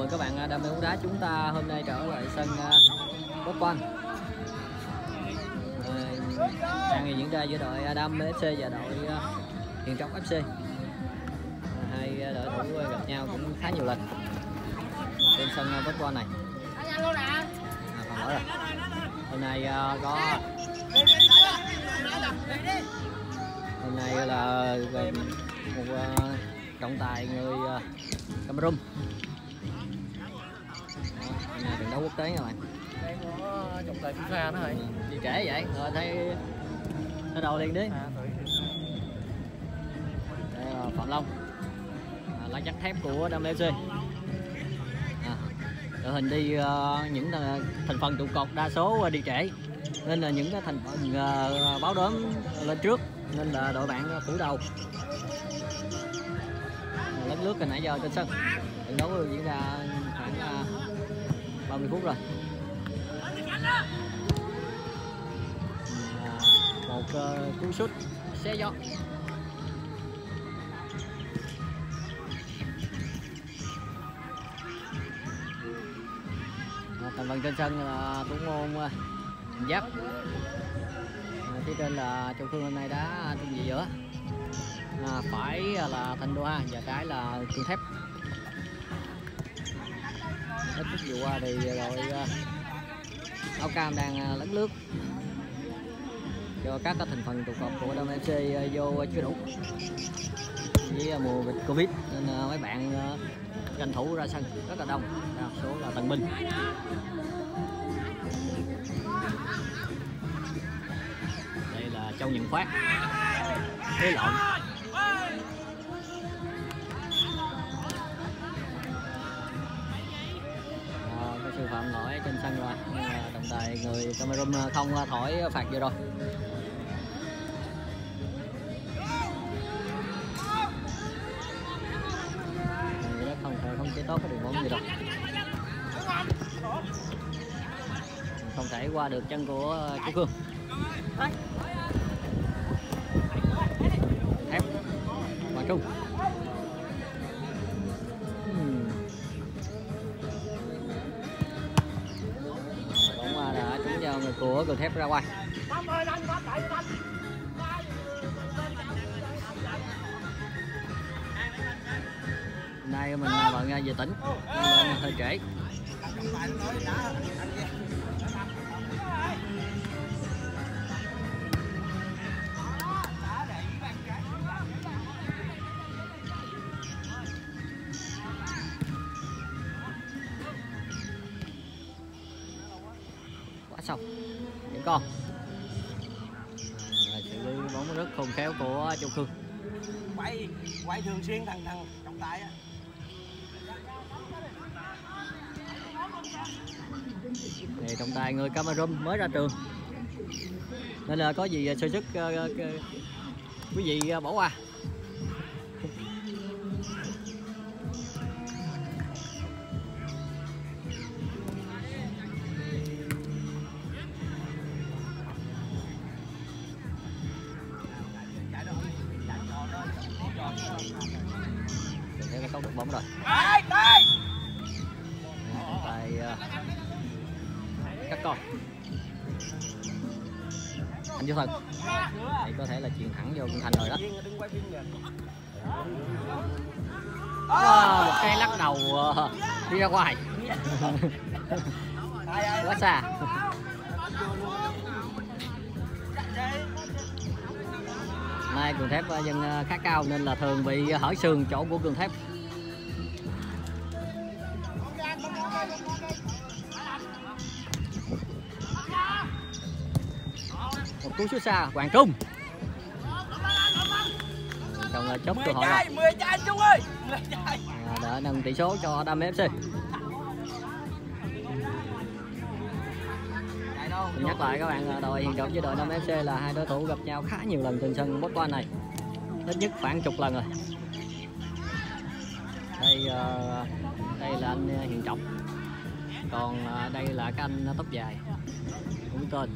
mừng các bạn à, đam mê bóng đá chúng ta hôm nay trở lại sân à, Bốt Quan đang diễn ra giữa đội Adam FC và đội à, Hiền Trọng FC hai đội thủ gặp nhau cũng khá nhiều lần trên sân Bốt Quan này. À, còn rồi. Hôm nay có hôm nay là một trọng tài người Cameroon này trận đấu quốc tế các bạn? Đây có trọng tài FIFA nữa rồi gì trễ vậy? Rồi thấy thấy đầu liền đi? À, đây là phạm long. À, lá chắc thép của đam fc à, đội hình đi uh, những uh, thành phần trụ cột đa số đi trễ. Nên là những cái thành phần uh, báo đốm lên trước nên là đội bạn phủ đầu. Lấn lướt từ nãy giờ trên sân. Trận đấu diễn ra khoảng 30 phút rồi. Một uh, cú sút. Xé gió. Thành phần trên sân là thủ môn uh, giáp. Phía trên là châu thương hôm nay đá trung vị giữa. À, phải là thanh đô ha và trái là cương thép vừa qua thì đội áo à, cam đang à, lấn lướt cho các thành phần tụ cột của Đông FC à, vô chưa đủ. Với mùa dịch Covid nên mấy bạn tranh thủ ra sân rất là đông. Đa số là tân binh. Đây là Châu Nhận Phát thế lộn. Trên sân rồi. Nhưng mà tài người Cameroon à, không à, thổi phạt vô rồi. Người đó không thể không chế tốt cái đường bóng gì đâu. Không thể qua được chân của à, chú Cương thép Hoàng Trung. Vào thép ra ngoài. Nay mình bận à, về tỉnh. Hơi trễ. Của châu khương. Quay quay thường xuyên thằng thằng trọng tài á. Thì trọng tài người Cameroon mới ra trường. Nên là có gì sơ sức uh, uh, quý vị bỏ qua không được bóng rồi trọng tài cắt coi anh vô thần đây có thể là truyền thẳng vô thành rồi đó. À, một cái lắc đầu uh, đi ra ngoài. Quá xa. Nay cường thép dân khá cao nên là thường bị hở xương chỗ của cường thép một cú sút xa Hoàng Trung. Còn là ờ, chốt cơ hội rồi. 10 chai Trung ơi à, đã nâng tỷ số cho Đam FC Mình nhắc lại các bạn ờ, đội hiện trọng với đội Đam FC là hai đối thủ gặp nhau khá nhiều lần trên sân Bốt này. Ít nhất khoảng chục lần rồi. Đây ờ, đây là anh hiện Trọng còn à, đây là cái anh à, tóc dài cũng biết tên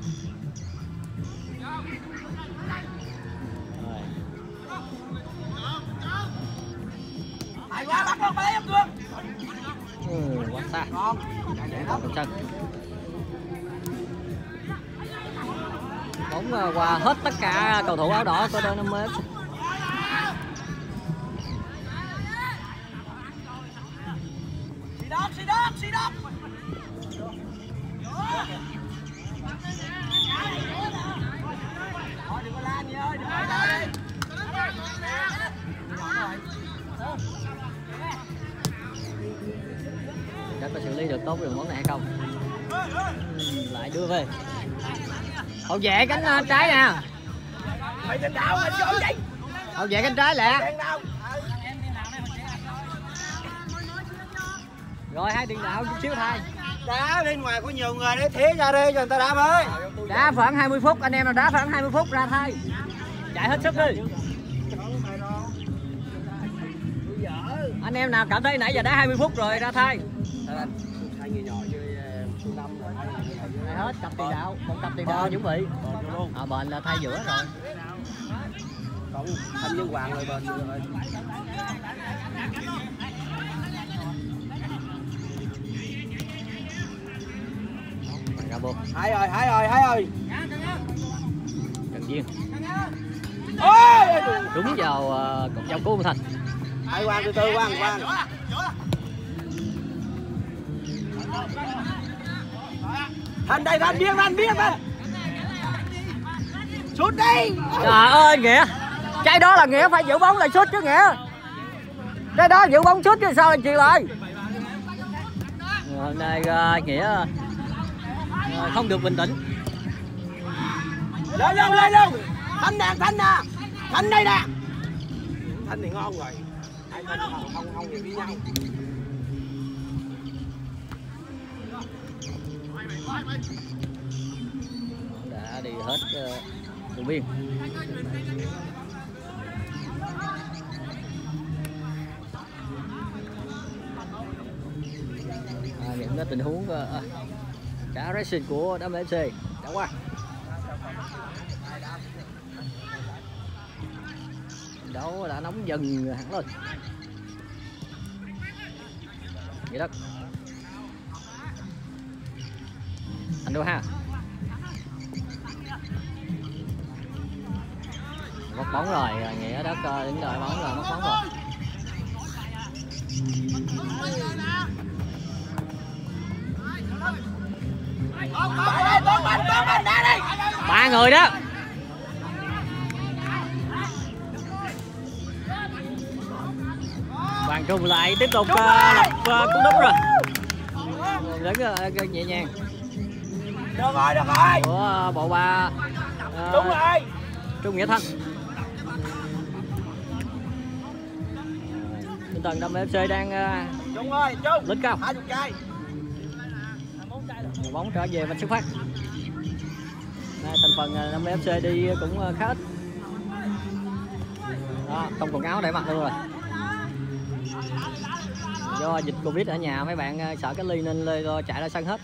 Tại quá bắt con lấy em cương Ừ. quá xa Ngon. vẫn còn trong bóng qua hết tất cả cầu thủ áo đỏ của đội 50 FC chắc có xử lý được tốt đường bóng này hay không? Lại đưa về. Hậu vệ cánh ờ, trái nè. Mày đảo, hậu vệ cánh trái lẹ. Rồi hai tiền đạo chút xíu thôi. Đá bên ngoài có nhiều người đấy, thế ra đây cho người ta đá với. đá khoảng 20 phút anh em nào đá khoảng 20 phút ra thôi chạy hết sức đi anh em nào cảm thấy nãy giờ đá 20 phút rồi ra. Này hết cặp tiền đạo một cặp tiền đạo chuẩn bị à bền là thay giữa rồi Còn thanh nhân hoàng rồi bền rồi. Ra bộ Hai rồi, hai rồi, hai rồi. Duyên Ôi! đúng vào ờ, cột dọc của ông Thành Hai Quang từ từ Quang, Quang. Thành đây, Thành biên, Thành biên, Thành. Sút đi. trời ơi nghĩa cái đó là nghĩa phải giữ bóng là sút chứ nghĩa cái đó giữ bóng sút chứ sao anh chịu lại hôm nay ờ, nghĩa ờ, không được bình tĩnh Lên, lên, lên, lên. Thành nè, Thành nè. Thành đây nè. Thành thì ngon rồi. Hai Thành không, không, không hiểu với nhau. đã đi hết uh, đường biên à, những cái tình huống uh, cả racing của đám FC đã qua. Đấu đã nóng dần hẳn lên. Vậy đó. Anh đô ha. Mất bóng rồi, nghĩa đất ờ, đứng đợi bóng rồi, mất bóng rồi. Ba người đó Hoàng Trung lại tiếp tục uh, lập uh, cú đúp rồi rất uh, nhẹ nhàng Được rồi, được rồi. của bộ ba Đúng uh, rồi. Trung Nghĩa Thanh tinh thần Đâm FC đang uh, Trung ơi, Trung. lên cao Hai chục. Bóng trở về và xuất phát. Nay, thành phần uh, Đâm FC đi cũng uh, khá ít. Đó, không còn áo để mặc luôn rồi. Do dịch covid ở nhà mấy bạn uh, sợ cách ly nên lê- chạy ra sân hết.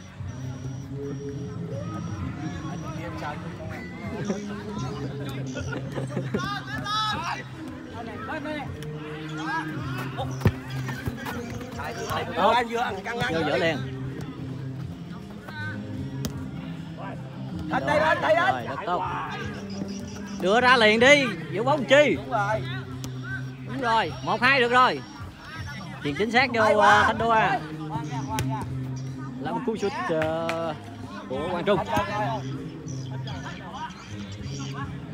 Ngang. vô giữa liền Thành đây, anh đây, rồi anh. rất tốt đưa ra liền đi giữ bóng chi Đúng rồi. đúng rồi một hai được rồi tiền chính xác vô uh, thanh đô à là một cú sút uh, của quang trung rồi, rồi.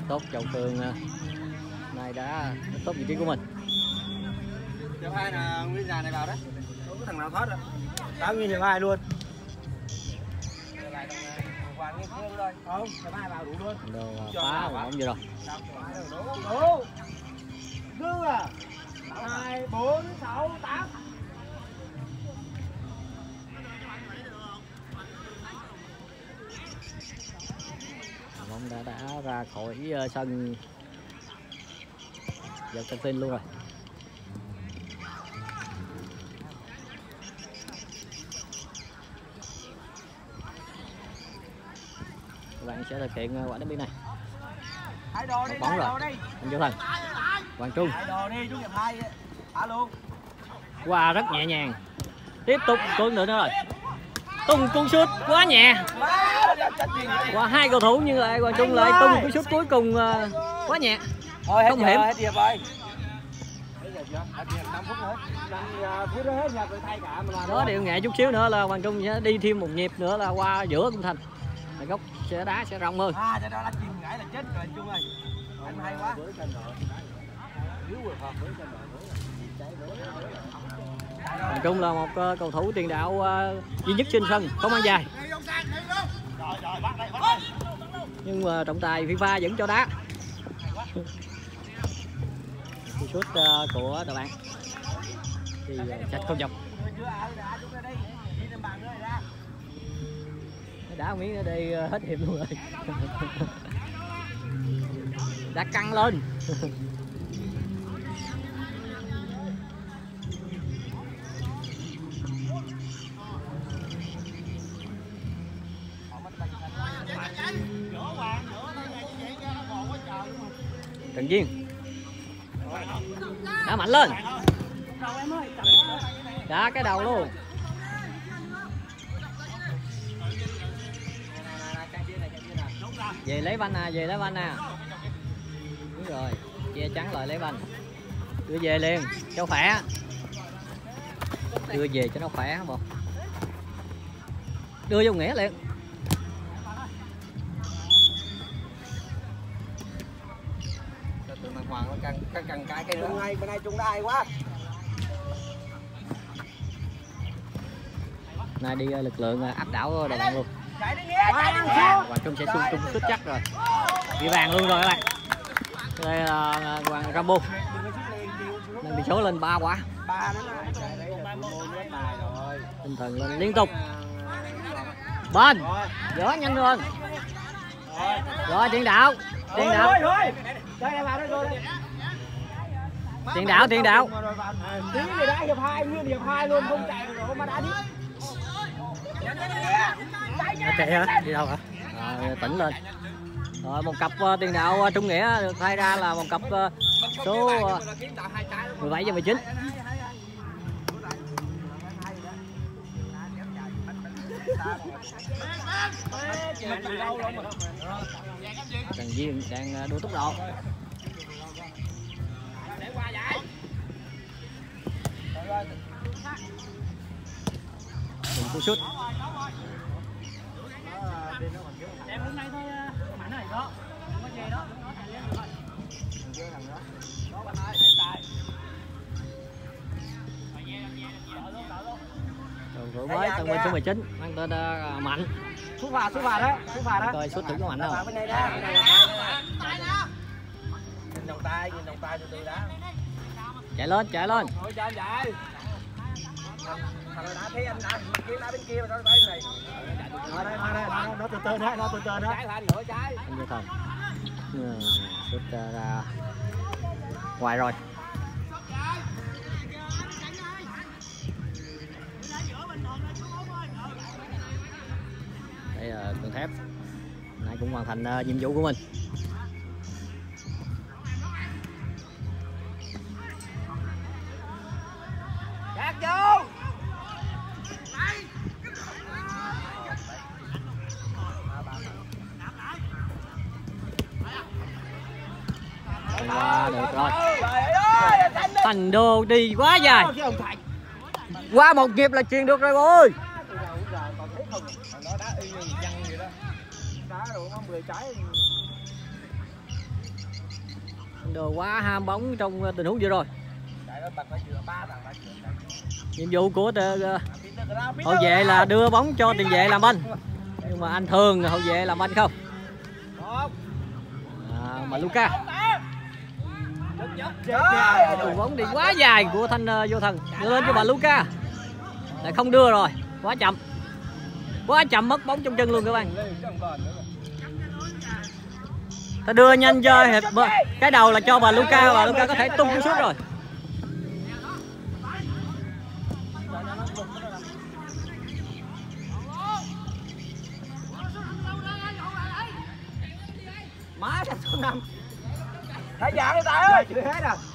tốt trọng cường uh, này đã tốt vị trí của mình Hiệp hai là nguyên già này vào đấy. Không có thằng nào thoát rồi. Đá nguyên hiệp hai luôn. Hoàng Nghiên Phương thôi. Không, hiệp hai vào đủ luôn. đồ phá bóng vừa rồi Đủ. Cứ à. Hai, bốn, sáu, tám. bóng đã đã ra khỏi uh, sân dọc sân tin luôn rồi bạn sẽ thực hiện uh, quả đá biên này. Một bóng rồi. anh Vô Thần Hoàng Trung. Hiệp qua rất nhẹ nhàng. Tiếp tục cương nữa rồi. Tung cú sút quá nhẹ. Qua hai cầu thủ nhưng lại Hoàng Trung lại tung cú sút cuối cùng ờ, quá nhẹ. Thôi Không hiểm. hết giờ rồi. Hết giờ chưa? Hết giờ, 5 phút nữa. Năm, à, đó điều nghệ chút xíu nữa là Hoàng Trung sẽ đi thêm một nhịp nữa là qua giữa cung thành là góc sẽ đá sẽ rộng hơn À, cho đó là chìm ngải là chết rồi anh Trung ơi. Anh hay quá. Hoàng Trung là một ờ, cầu thủ tiền đạo ờ, duy nhất trên sân không ăn dài. Nhưng mà trọng tài FIFA vẫn cho đá. Cú sút ờ, của đội bạn thì chạch không dọc đá miếng ở đây ờ, hết hiệp luôn rồi. Đã căng lên. Trần Duyên. Đá mạnh lên. Đá cái đầu luôn. Về lấy banh à về lấy banh à. Đúng rồi che chắn lại lấy banh. Đưa về liền cho khỏe. Đưa về cho nó khỏe bộ. Đưa vô nghĩa liền. Hoàng nó căng căng căng cái cái nữa. Ngay bên này Trung đã hay quá. nay đi ờ, lực lượng ờ, áp đảo đội bạn luôn Hoàng Trung sẽ xung trung xuất chắc rồi. Bị vàng luôn rồi các bạn. Đây là Hoàng Rambo. Nâng tỷ số lên ba quả rồi. tinh thần lên liên tục. Bên. Rồi. dỡ nhanh lên. Rồi. rồi tiền đạo. Tiền đạo Rồi, rồi. Rồi. tiền đạo tiền đạo. Tí người đã hiệp hai, nguyên hiệp hai luôn, không chạy được mà đã đi. Ở chạy hả đi đâu hả? À, tỉnh lên. Rồi một cặp uh, tiền đạo uh, trung nghĩa được thay ra là một cặp uh, số uh, 17 và 19 Trần Duyên đang đua tốc độ. Đừng cú sút cầu thủ mới tân binh số 19 mang tên ờ, mạnh. Xuất phạt, xuất phạt đó, xuất phạt đó. coi sút thử có mạnh này đó. Nhìn đồng tay, nhìn đồng tay từ từ đã. chạy lên chạy lên Thằng này đã thấy anh đã, kiếm đã bên kia mà sao phải này. ở đây, nó đây, nó, từ từ đó, nó từ từ đó. Trái lại rửa trái. anh như thần sút ra ngoài rồi đây là cường thép nay cũng hoàn thành ờ, nhiệm vụ của mình Thành đồ đi quá dài qua một nhịp là truyền được rồi bố ơi Từ đầu đến giờ còn thấy không? Thằng đó đá y như văng vậy đó. Đá rồi nó 10 trái. Thành đồ quá ham bóng trong ờ, tình huống vừa rồi nhiệm vụ của ờ, Peter hậu vệ là đưa bóng cho tiền vệ làm banh nhưng mà anh thường hậu vệ làm banh không Một. à, mà Luca Đường bóng đi quá dài của thanh ờ, vô thần. Đưa lên cho bà Luca lại không đưa rồi. Quá chậm. Quá chậm mất bóng trong chân luôn các bạn. Ta đưa nhanh cho hiệp bơ- cái đầu là cho bà Luca và Luca có thể tung cái sút rồi. Má thằng số 5 Thấy dạng đi tài ơi. Chưa hết à?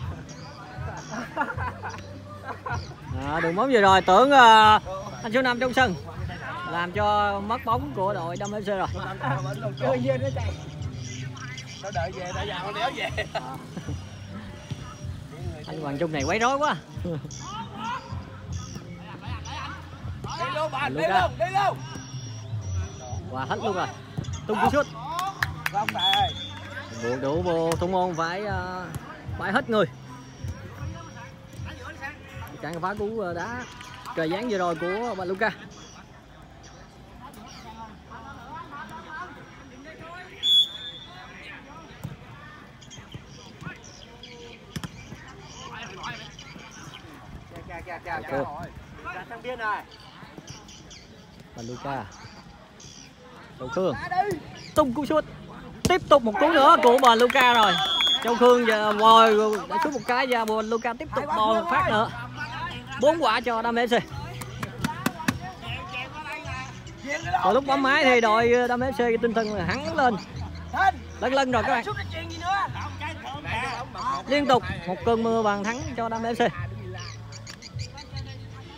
À, đường bóng vừa rồi tưởng uh, anh số năm trong sân. Làm cho mất bóng của đội Đông FC rồi. Chơi về nó chạy nó đợi về đã vào đéo về. Anh Hoàng Trung này quấy rối quá. Đi luôn bạn đi luôn. đi luôn. Và hết luôn rồi. Tung cú sút. Không phải bộ đủ bộ thủ môn phải uh, phải hết người. Cản phá cú ờ, đá cờ dáng vừa rồi của bạn Luca Bà biên này bạn Luca đầu Khương tung cú sút tiếp tục một cú nữa của bờ Luca rồi. Châu Khương giờ vòi đã sút một cái và bờ Luca tiếp tục bò một phát nữa. Bốn quả cho Đam FC Chuyền. Còn lúc bấm máy thì đội ờ, Đam FC tinh thần là hắn lên. Thanh. lân lân rồi các bạn. Liên tục một cơn mưa bàn thắng cho Đam FC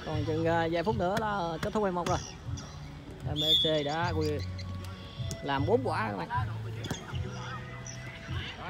còn chừng ờ, vài phút nữa là kết thúc một rồi. Đam FC đã làm bốn quả các bạn.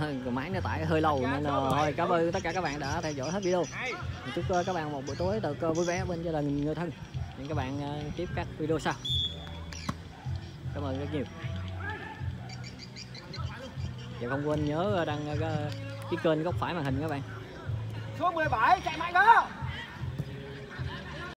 máy nó tải hơi lâu nên là thôi cảm ơn tất cả các bạn đã theo dõi hết video. Chúc uh, các bạn một buổi tối uh, vui vẻ bên gia đình người thân. Hẹn các bạn uh, tiếp các video sau. Cảm ơn rất nhiều. Và không quên nhớ uh, đăng cái kênh góc phải màn hình các bạn. Số 17 chạy mạnh đó.